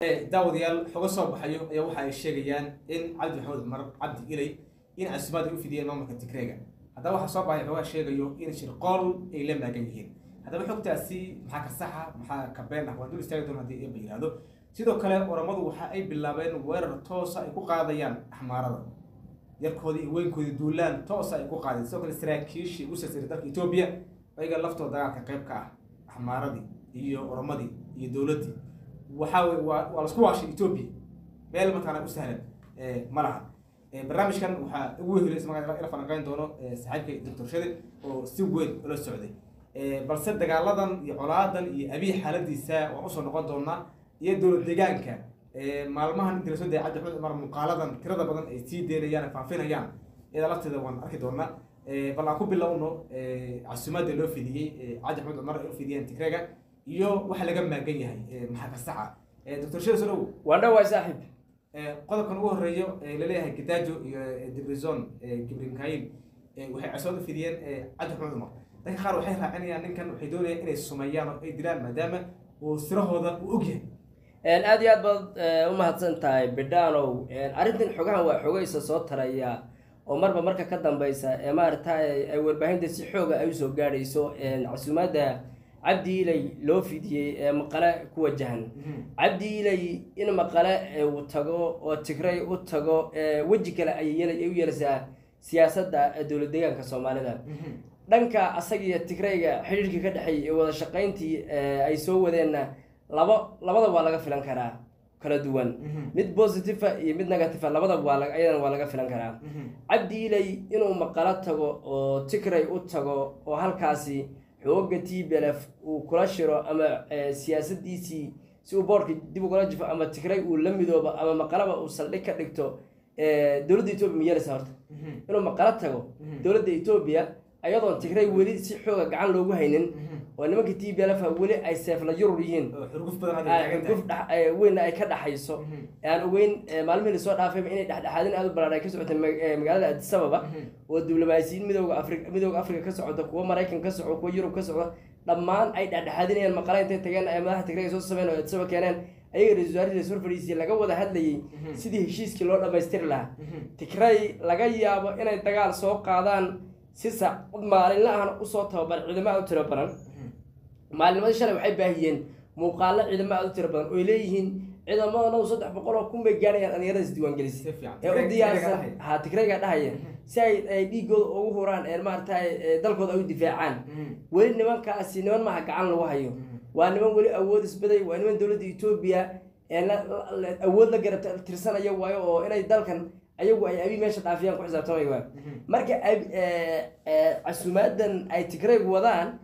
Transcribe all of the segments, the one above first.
daawadayaal xoga soo baxayo ayaa waxa ay sheegayaan in cabdi maxamed cumar cabdi ilay in casumaad ay u fidiyeen maamulka tigreega haddaba waxaa soo baxay xogaa sheegayo in shirqool ay la maagan yihiin. Haddaba xogtaasi maxaa ka saxa maxaa ka been ah waan istaagi doona haddii eeba yihahdo sidoo kale oramadu waxa ay bilaabeen weerar toosa ay ku qaadayaan axmaarada. Yarkoodii iyo weynkoodii duulaan toosa ay ku qaadeen. Sidoo kale saraakiishii ugu silsilay dalka etoobiya ayaga laftooda dagaalka qayb ka ah axmaaradii iyo oramadii iyo dowladdii waxaa wey waa lasku waashay etoobiya meel mataqaana u sahlan ma laha. Barnaamijkan waxaa ugu wehelay ismaga ila falanqeyn doono saaxiibka doctor shade oo si weyn ula socday. Balse dagaaladan iyo colaadan iyo abiy xaaladiisa waan u soo noqon doonaa iyo dowlad deegaanka maalmahan inta la soo maxamed cumar muuqaaladan tirada badan ay sii deynayaan faafinayaan iyada lafteeda waan arki doonaa. Bal aan ku bilowno casumaada loo fidiyey cabdi maxamed cumar ay u fidiyeen tigreega iyo waxa laga maagan yahay maxaa ka saxa doctor waan dhawaay saaxiib qodobkan ugu horeeyo la leeyahay gidaajo iyo dibrizon gibrinkail waxay casumaad u fidiyeen maxamed cumar dadka qaar waxay raacinayaan ninkan waxay doonayaan inay sumeeyaan oo ay dilaan maadaama uu sirahooda uu ogyahay aada iyo aad baad u mahadsan tahay bidhaanow arrintan xogahan waa xogaysa soo taraya oo marba marka ka dambeysa ee maaragtay ay warbaahinta si xooga ay u soo gaadhayso. Casuumaadda cabdi ilay loo fidiyey ee maqale ku wajahan. Cabdi ilay in maqale uu tago oo tigray u tago weji kale ayay u yeelaysaa siyaasadda dowlad deegaanka soomaalida. Dhanka asagiiyo tigrayga xidhiirkii ka dhexeeyay ee wada shaqayntii ay soo wadeenna laba labada waa laga filan karaa kala duwan. Mid positiva iyo mid negativa labadaba waa ayadana waa laga filan karaa. Cabdi ilay inuu maqalo tago oo tigray u tago oo halkaasi xooga t b lf uu kula shiro ama siyaasadiisii si uu boorka dib ugula jifo ama tigray uu la midoobo ama maqalaba uu saldhig ka dhigto dowladda etoobiya ma yeelaysa horta. Inuu maqalo tago dowladda etoobiya ayadoon tigray weli si xooga gacan loogu haynin. Oo nimanka t b lf weli ay seefla yurur yihiin. Xurguf guf tahay weynna ay ka dhaxayso. Aan ogeyn maalmihii la soo dhaafayba inay dhexdhexaadin aada u balaadh ay ka socotay magaalada addis ababa. Oo diblomaasiyiin midooda afri midooda afrika ka socda kuwa maraykan ka socda kuwa yurub ka socda. Dhammaan ay dhexdhexaadinayaan maqala intay tageen ay madaxa tigray soo sameen oo addis ababa keeneen. Ayaga ra'isul wasaarihii la soo fadhiisiyay laga wada hadlayay sidii heshiiskii loo dhammaystiri lahaa. Tigray laga yaabo inay dagaal soo qaadaan si saacad maalinla ahna u soo tababar ciidamo aada u tiro badan. Maalinnimadii shalay waxay baahiyeen muuqaalo ciidamo aada u tiro badan oy leeyihiin ciidamadana saddex boqol oo kun bay gaadhayaan dhalinyarada fiican. ee u diyaarsan ha tigrayga dhahaya si ay dhiigooda ugu huraan ee maaragtay dalkooda ay u difaacaan. Weli nimankaasi niman maha gacan lagu hayo. Waa niman weli awood isbaday waa niman dowladda etoobiya awood la garab tirsanaya waayo oo inay dalkan ayagu ay abi meesha dhaafiyaan ku xisaabtamay waayo marka ee, ee, casuumaadan ay tigraygu wadaan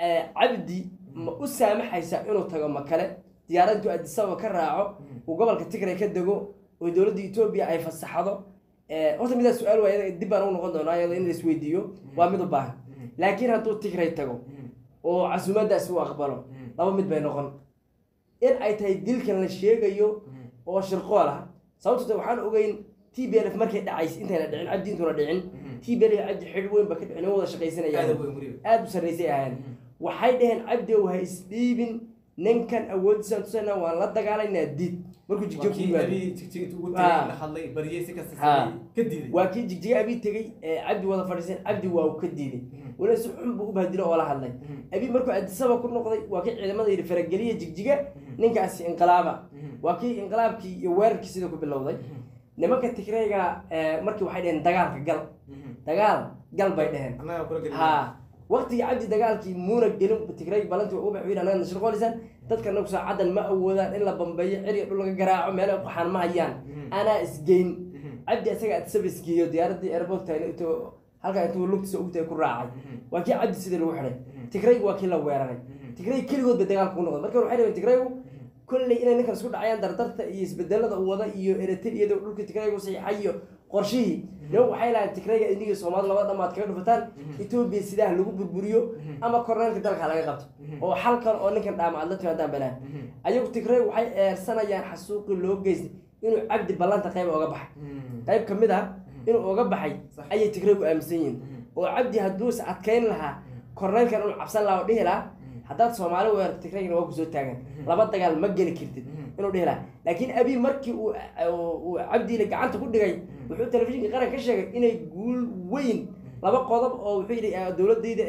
ee, cabdi ma u saamaxaysa inuu tago makale diyaaraddu addis ababa ka raaco uu gobolka tigray ka dego oo dowladda etoobiya ay fasaxdo horta midaa su'aal waay dib baan ugu noqon doonaa iyadoo in la isweydiiyo waa mid u baahan. Laakiin hadduu tigray tago oo casuumaadaasi uu aqbalo laba mid bay noqon. In ay tahay dilkan la sheegayo oo shirqool ah sababto ta waxaan ogeyn t b l f markay dhacays intayna dhicin cabdi intuuna dhicin t b l f cabdi xidh weyn ba ka dhicin wada shaqaysanayaan. Aada u sarraysay ahayn waxay dhaheen cabdi ow ha isdhiibin ninkan awoodiisaan tusayna waan la dagaalaynaa diid. Markuu waa jigjig ku kii jigjiga abi tegey cabdi wada fadhiiseen cabdi waa ka diiday. Weli si xun buu u bahdilo oo la hadlay. Abi markuu addisaba ku noqday waa kii ciidamada yidhi farageliya jigjiga ninkaasi inqilaaba waa kii inqilaabkii iyo weerarkii sidii ku bilowday nimanka tigrayga ee, markii waxay dhaheen dagaalka gal. Dagaal gal bay gelin ha. Waqtigii cabdi dagaalkii muuna gelin tigray balantii ubax wiil anaga shirqoolisaan dadka nagu saacadan ma awoodaan in la bambeeyo ciriga dhul laga garaaco meelo qaxaan ma hayaan. Anaa isgeyn cabdi asaga adsaba isgeeyo diyaaradii airport intuu halkaa intuu lugtiisa ugtay ku raacay. Waa kii cabdi sidii lagu xidhay tigraygu waa kii la weeraray. Tigray keligood bay dagaalka ku noqday. Marka waxay rabeen tigraygu kolley inay ninkan isku dhacayaan dardarta iyo isbedelada uu wada iyo ereteriyada dhulka tigraygu saxiixay iyo qorshihii niman waxay lahayn tigrayga iniga soomaalida laba dhamaad kaga dhufataan. Etoobiya sidaah lagu burburiyo ama korneelka dalka laga qabto. Oo xal kale oo ninkan dhaama aad la timaadaan banaan ayagu tigray waxay eersanayaan xasuuqii loo geystay inuu cabdi ballanta qayb oga baxay. Qayb ka mid ah inuu oga baxay ayay tigraygu aaminsan yihiin. Oo cabdi hadduu is adkayn lahaa korneelkan inuu cabsan lahaa oo dhihi lahaa haddaad soomaali weerarto tigraygana waa ku soo taagan. Laba dagaal ma geli kartid. Inuu dhihi lahaa laakiin abi markii uu cabdiile gacanta ku dhigay wuxuu telefishinka qaran ka sheegay inay guul weyn laba qodob oo wuxuu yidhi dowladayda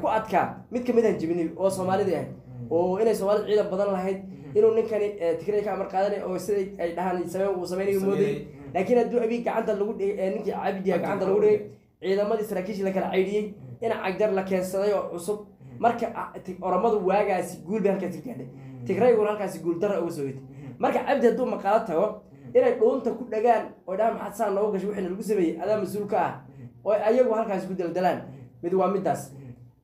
ku adkaa mid ka mid aan jebinay oo soomaalida ahayd oo inay soomaalida ciidan badan lahayd inuu ninkani tigray ka amar qaadanay oo siday ay dhahaan sameen uu sameynayo mooday laakiin hadduu abi gacanta lagu dhigay ninkii cabdiya gacanta lagu dhigay ciidamadii saraakiishii la kala caydhiyey in cagjar la keensaday oo cusub marka ah, oromadu waagaasi guul bay halkaasi gaadhay. Tigrayguna halkaasi guul dara uga soo yitay marka cabdi hadduu maqaalo tago inay dhuunta ku dhagaan oo dhahaan maxaad saa nooga gashay wixii lagu sameeyey adaa mas'uul ka ah oo ayagu halkaasi ku daldalaan. Mid waa midaas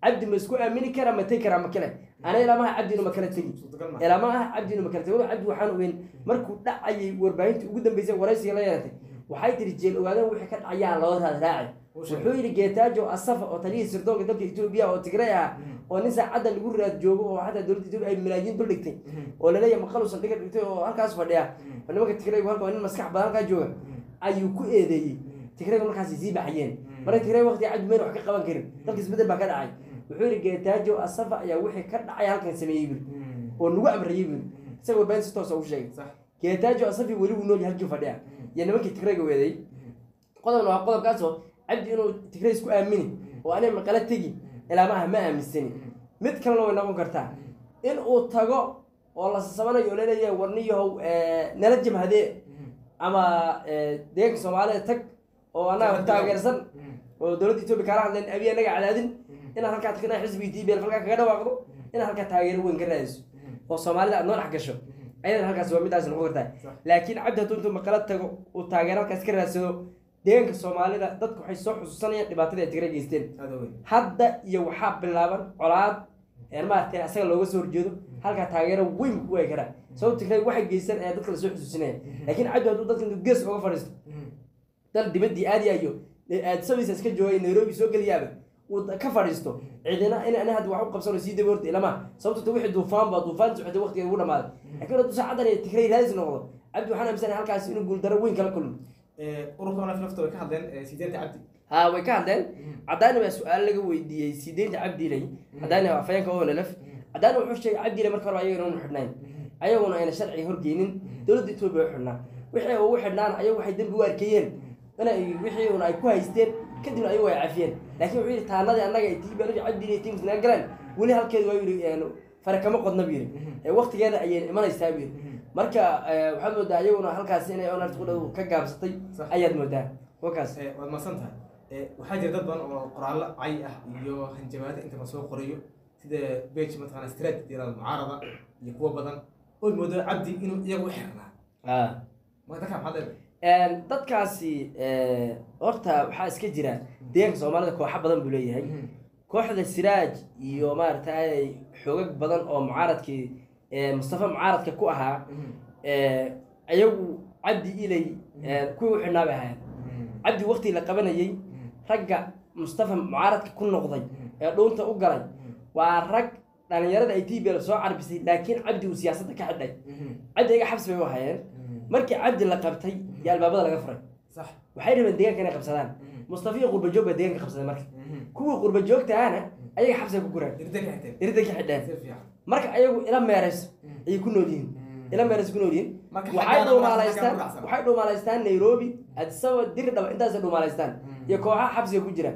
cabdi ma isku aamini kara ma tegi karaa ma kale. Ana ilamaha cabdi inuu ma kala tegi. Ma ilamaha cabdi inuu ma kala tegi. Cabdi waxaan ogeyn markuu dhacayay warbaahintii ugu dambeysay waraysiga la yeelatay waxay tiri jeel ogaadeen wixii ka dhacayaa loo raad raacay Uu sheegay. Wuxuu yidhi geetaajo asafa oo taliyihii sirdoonka dalka etoobiya oo tigray ah oo nin saacadda lagu raad joogo oo xataa dowladda etoobiya ay malaayiin dul dhigtay oo la leeyahay maqalusan dhiga dhigtay oo halkaas fadhiya. Oo nimanka tigraygu halka nin maskax badan halkaa jooga. Ayuu ku eedeeyey. Tigraygu markaasi sii baxayeen. Marka tigray waqti cabdi mayna wax ka qaban karin. Dalka isbeddel baa ka dhacay. Wuxuu yidhi geetaajo asafa ayaa wixii ka dhacay halkan sameeyey buri oo nagu amrayey buri isaga warbaahin si toosa ugu sheegay. Geetaajo asafi weli wuu nool yahay halkii fadhiya. Iyo nimankii tigrayga weeday qodobna waa qodobkaasoo cabdi inuu tigray isku aamini oo aniga maqala tegi ilaa ma aaminsani mid kalena way noqon kartaa in uu tago oo la sasabanayo oo la leeyahay warniyahow nala jabhadee ama deeganka soomaalida tag oo annaga ku taageersan oo dowladda etoobiya kaala hadleen abiy anaga cadaadin inaad halkaa tagna xisbiga t b l halkaa kaga dhawaaqdo inaad halkaa taageero weyn ka raadiso oo soomaalida aad noo dhex gasho ayadana halkaas waa midaas noqon kartaa laakiin cabdi hadduu intuu maqala tago uu taageero halkaas ka raadsado deeganka soomaalida dadku waxay soo xusuusanayaan dhibaatadii ay tigray geysteen. Hadda iyo waxaa bilaaban colaad een maaragtay asaga looga soo horjeedo halkaa taageero weyn ku waay karaa sababto tigray waxay geystaan ayaa dadka la soo xusuusinaya laakiin cabdi hadduu dadka intuu gees uga fadhiisto dal dibaddii aadiya iyo aadsabiisa iska joogay nairobi soo geliyaaba uu ka fadhiisto. Cidina in ani hadda wax u qabsano sii daba horta ilama. Sababto wixii duufaan ba duufaan socotay waqtigeeda ugu dhamaaday laakiin hadduu saacadan iyo tigray raadis noqdo cabdi waxaan aaminsanay halkaas inuu guuldaro weyn kala kulmo ururka way ka hadleen sideenta cabdi. Ha way ka hadleen? Cadaani baa su'aal laga weydiiyey sideenta cabdilay cadaani waa afayeenka oo nalaf cadaani wuxuu sheegay cabdilay marka hore ayagana unu xidhnayn. Ayaguna ayna sharciga horgeynin dowladda etoobiya u xidhnaa wixii ugu xidhnaan ayagu waxay dembi u arkayeen. Inay wixii una ay ku haysteen kadibna ayagu ay cafiyeen laakiin wuxuu yidhi taanadii annaga ay tiibaluji cabdilay tiimka naga galeen weli halkeedu waa yidhi fare kama qodna buu yidhi. Ee waqtigeeda ayay imanaysaa buu yidhi marka eh, waxaad moodaa ayaguna halkaas inay onart ku dhow ka gaabsatay ayaad moodaa. Wakaas. Eh, waad masan tahay Eh, waxaa jira dad badan oo qoraallo cay ah iyo hanjabaada inta la soo qorayo sida bej mataqana straat yiraahdo mucaarada iyo kuwo badan. Oo moodo cabdi inuu iyaga u xirnaa. Ah. Ma dadka maxaad leedahay dadkaasi horta waxaa iska jira deeganka soomaalida kooxa badan buu leeyahay. Kooxda siraaj iyo maaragtay xoogag badan oo mucaaradkii mustafa mucaaradka ku ahaa eh, ayagu cabdi ilay kuwii u xidhnaa bay ahaayeen. Cabdi waqtii la qabanayey ragga mustafa mucaaradka ku noqday ee dhuunta u galay waa rag dhalinyarada ay tbl soo carbisay laakiin cabdi uu siyaasadda ka xidhay cabdi ayaga xabsi bay u hayeen markii cabdi la qabtay iyo albaabada laga furay. Waxay rabeen deegaanka inay qabsadaan. Mustafa iyo qurba joog baa deegaanka qabsaday marka. Kuwii qurba joogtaana ayaga xabsiga ku gureen. Irda ka xidheen marka ayagu ila meerays ayay ku nool yihiin ila meerays ku nool yihiin waxay dhuumaalaystaan waxay dhuumaalaystaan nairobi adisaba diri dhaba intaasay dhuumaalaystaan iyo kooxaha xabsiga ku jira.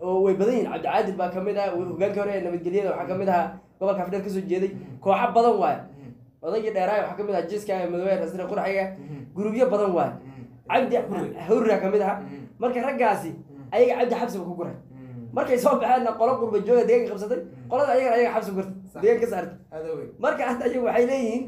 Oo way badan yihiin. Cabdicaadil baa ka mid ah hogaankii hore ee nabadgelyada waxaa ka mid ahaa gobolka afdheer ka soo jeeday. Kooxo badan waaye odaygii dheeraay waxaa ka mid ahaa jiska madoobe rasre qurxiga. Gurubyo badan waaye cabdi hurriga ka mid aha marka raggaasi ayaga cabdi xabsiga ku guray. Markay soo baxeenna qolo qurba jooga deeganka qabsatay. Qolada ayagana ayaga xabsi gurtay Ka marka hadda ayagu waxay leeyihiin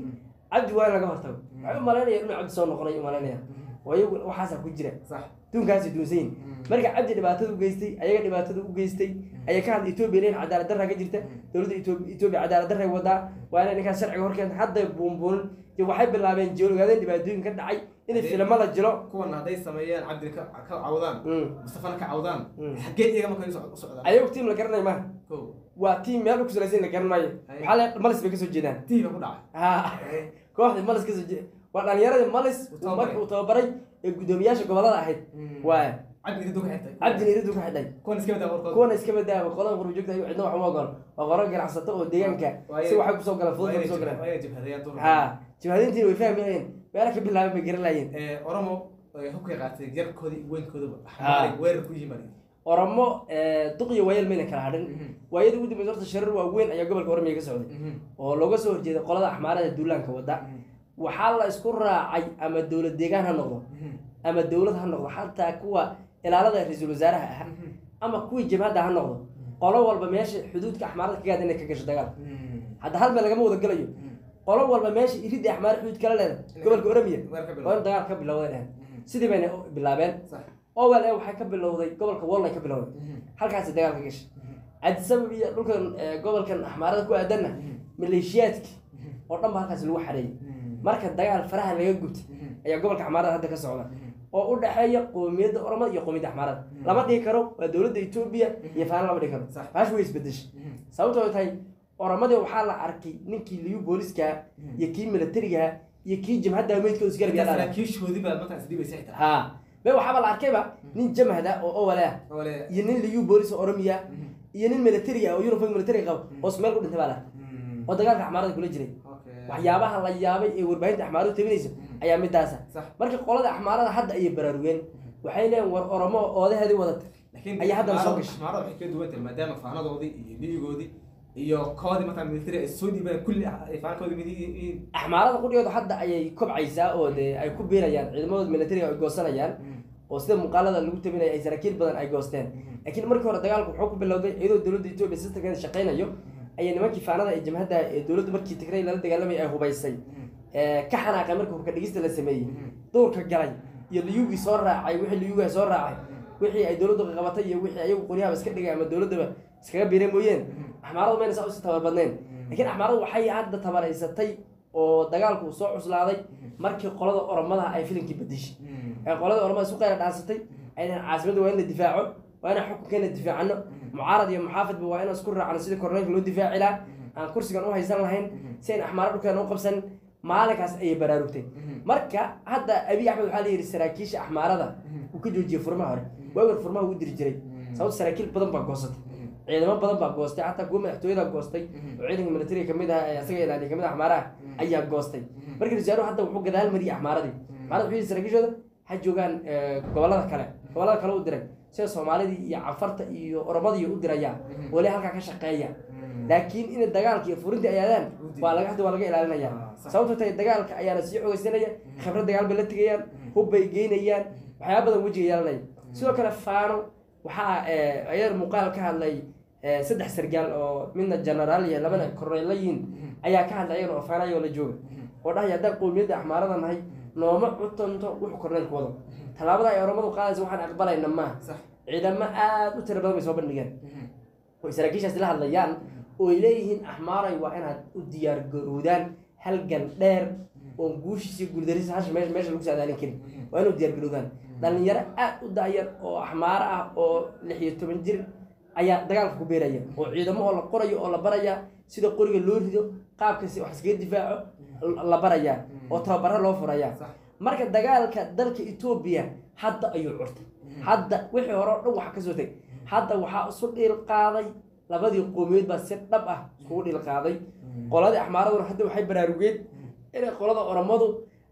cabdi waa in laga hortago. Waxay u malaynayaan inuu cabdi soo noqonay u malaynayaan oo iyagu waxaasaa ku jira. Sax. Duunkaasi duunsayin marka cabdi dhibaatada u geystay ayaga dhibaatada u geystay ayay ka hadla etoobiya leeyihiin cadaalad darra ka jirta. Dowladda Etoobi- etoobiya cadaalad darray wadaa waa inay ninkaas sharciga horkeenta hadday buunbuunin iyo waxay bilaabeen jeelgaadeen dhibaatooyin ka dhacay inay Hadee- filamo la jilo kuwan hadday sameeyaan cabdi ka cawdaan. Mm. mustafana ka cawdaan. Mm. xaggee iyaga marka u socdaan. Ayagu tiim la garanay maaha waa tiim meel u kusalaysan la garan maayo? Le malis bay ka soo jeedaan. Ku ha kooxdii malis ka soo jeeda waa dhalinyaradii malis Uu uu tababaray. marka uu tababaray ee guddoomiyaasha gobollada ahayd. Waaya cabdi iridu ka xigtay. Cabdina iridu ka xidhay kuwana iska badaaba qolada qurbajoogta ayuu cidna waxuma ogol waa qolo ganacsato oo deegaanka. Si waxay ku soo galaan fudud bay ku soo galaan ha jabhadintiina way fahmayeen meela ka bilaabay bay garan laayeen ee oromo ay hubkay qaatay yarkoodii weynkoodaba xamaaray weerar ku yimaadeen oromo duqiyo wayal mayna kala hadhin. Waayada ugu dambaysa horta sharar waaweyn ayaa gobolka oromiya ka socday. Oo looga soo horjeeday qolada axmaarada duulaanka wadda. Waxaa la isku raacay ama dowlad deegaan ha noqdo. Ama dowlad ha noqdo. Xataa kuwa ilaalada ra'iisul wasaaraha ah. Ama kuwii jabhadda ha noqdo. Qolo walba meesha xuduudka axmaarada ka gaada inay ka gasho dagaal. Hadda hal meel lagama wada gelayo qolo walba meesha iridda axmaar xuduud kala leedahay. Gobolka ka waa in dagaal ka bilowday dhehen sidii bayna bilaabeen owel ee waxay ka bilowday gobolka wallay ka bilowday. Halkaasi dagaal ka gashay. Cadisabab iyo dhulkan eh, gobolkan axmaarada ku aadanna maleeshiyaadki oo dhan ba halkaasi lagu xareeyay. Marka dagaal faraha laga gubtay ayaa gobolka axmaarada hadda ka socda. Oo u dhexeeya qoomiyadda oromada iyo qoomiyadda axmaarada. Lama dhihi karo waa dowladda etoobiya iyo faana lama dhihi karo. Baash way isbedeshay sababtoo ay tahay oromadii waxaa la arkay ninkii liyu booliska iyo kii militariga iyo kii jabhadda meydkooda isgarab be waxaaba la arkayba nin jamhada oo owale ah ole iyo nin liyu boolis oo oromiya iyo nin military ah oo uniform military qabo oo ismeel ku dhintay baa la oo dagaalka axmaarada kula jiray. Waxyaabaha la yaabay ee warbaahinta axmaaradu tabinaysa ayaa midaasa Sax. marka qolada axmaarada hadda ayay baraarugeen waxay leeyihiin war oromo oodaheedii wadata. Ayaa haddana soo Axmaarada- gashay. axmaarada waxay ka duwan tahay maadaama faanadoodii iyo liigoodii iyo koodii markaa military ay soo dhiibeen kulli faankoodii axmaarada qudhigooda hadda ayay kobcaysaa oo dee ay ku biirayaan. Ciidamadooda militariga ay goosanayaan oo sida muuqaalada lagu tabinaya ay saraakiil badan ay goosteen. Laakiin markii hore dagaalku wuxuu ku bilowday iyadoo dowladda etoobiya sistamkeeda shaqaynayo ayay nimankii faanada ee jamhadda ee dowladda markii tigray lala dagaalamay ay hubaysay. Ee ka xanaaqay markii hubka dhigista la sameeyey. Duurka galay iyo liyugii soo raacay wixii liyugaa soo raacay wixii ay dowladdu qabatay iyo wixii ayagu qoryahaba iska dhigay ama dowladdaba iskaga biireen mooyeen. Axmaaradu mayna saa usi tabar badnayn. Laakiin axmaaradu waxay hadda tabaraysatay oo dagaalku soo cuslaaday markii qolada oromadaha ay filinkii bedeshay ee qolada oromada isu qayla dhaansatay aynan caasimadda waa in la difaaco waa inaan xukunkeena difaacano mucaarad iyo muxaafidba waa inaan isku raacno sidii korneylka loo difaaci lahaa. Aan kursigan u haysan lahayn si ayn axmaaro dhulkeena u qabsan maalinkaas ayay baraarugtay. Marka hadda abiy axmed waxaa la yidhi saraakiisha axmaarada uu ka joojiyey furmaha hore. Waawer furmaha uu diri jiray. Sababto saraakiil badan baa goosatay ciidamo badan baa goostay. Xataa kuwa madaxtooyada goostay. Oo ciidanka militariga ka mid ah ee asaga ilaaliya ka mid ah axmaaraha ayaa goostay. Marka rasaaruhu hadda wuxuu gadaal mariyay axmaaradii axmaarada wuxuu yidhi saraakiishooda ha joogaan eh, gobollada kale. Gobolada kale u diray. Sida soomaalidii iyo cafarta iyo oromadii u diraya. Wali halkaa ka shaqeeya. Laakiin in dagaalka iyo furinta ay aadaan waa laga waa laga ilaalinaya. Ah, sababto tahay dagaalka ayaana sii xogeysanaya khibrad dagaal bay la tegayaan. Hub bay geynayaan waxyaaba badan wejiga yeelanaya. Sidoo kale faano waxaa eh, ayar muuqaal ka hadlay eh, saddex sargaal oo midna generaal iyo labana korneelayiin ayaa ka hadlay ayagana oo faanayoo la jooga. Oo dhahaya haddaan qowmiyadda axmaarada nahay nooma cutanto wuxuu korneelku wado tallaabada ay oromadu qaadaysa waxaan aqbalayna maaha sax. Ciidamo aada u tiro badan bay soo bandhigeen. Oo saraakiishaasi la hadlayaan oo ay leeyihiin axmaaray waa inaad u diyaar garoodaan halgan dheer oo guushiisa iyo guuldarisa hasha meesha meesha lagu saadaalin karin. Waa inuu diyaar garoodaan. Dhalinyaro aad u daayar oo axmaaro ah oo lix iyo toban jir ayaa dagaalka ku beeraya. Oo ciidamo oo la qorayo oo la baraya sida qoriga loo rido qaabkasi wax iskaga difaaco la baraya oo tababaro loo furaya. Sax. Marka dagaalka dalka etoobiya hadda ayuu curtay. Hadda wixii hore oo dhan waxa ka soo tegay hadda waxaa isu dhiil qaaday labadii qowmiyeed baa si dhab ah iskugu dhiil qaaday. Qoladii axmaaraduna hadda waxay baraarugeen inay qolada oromadu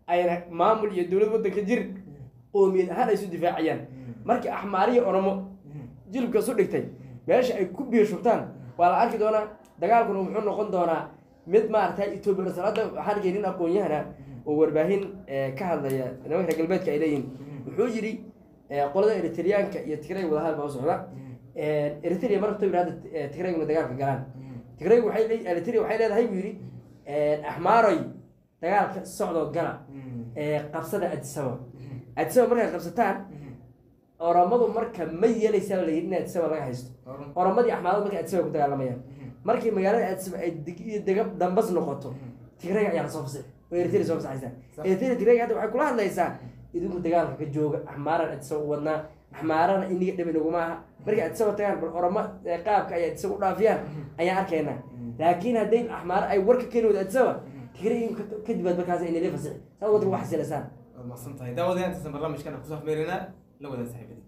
ayna maamul iyo dowlad waddanka jirin qowmiyad ahaan ay isu difaacayaan. Markii axmaariya oromo jilibka isu dhigtay meesha ay ku biyo shubtaan waa la arki doonaa dagaalkuna wuxuu noqon doonaa mid maaragtay etoobiya dhasal hadda waxaan arkay nin aqoon-yahana oo warbaahin eh, ka hadlaya nimanka reer galbeedka ay leeyihiin wuxuu yidhi eh, qolada eritreyaanka iyo tigray wadahadal baa u socda. Eritrea marka tabir hadda eh, tigrayguna dagaalka galaan. Leey eritrea waxay leedahay buu yidhi axmaaroy dagaalka socdoo gala. Ee qabsada adisaba adisaba markay qabsataan oromadu marka ma yeelaysaa la yidhi in adisaba laga haysto. Oromadii axmaaradu markay adisaba ku dagaalamayaan markii magaalada dega dambas noqoto tigrayga ayaa la soo fasix oo eritrea soo fasaxaysaa eritrea tigrayga hadda waxay kula hadlaysaa idinku dagaalka ka jooga axmaaran u wadnaa axmaarana iniga dhabi naguma aha adisaba tagaan bal oromo ee qaabka ay adisaba u dhaafiyaan ayaan arkaynaa laakiin hadday axmaaro ay warka keeni wada adisaba tigray kadib baad markaas inala fasixi saa waddanka wax xasilasaan waad maqsan tahay. Daawadayaantasan barnaamijkan la wadaad saaxiibadii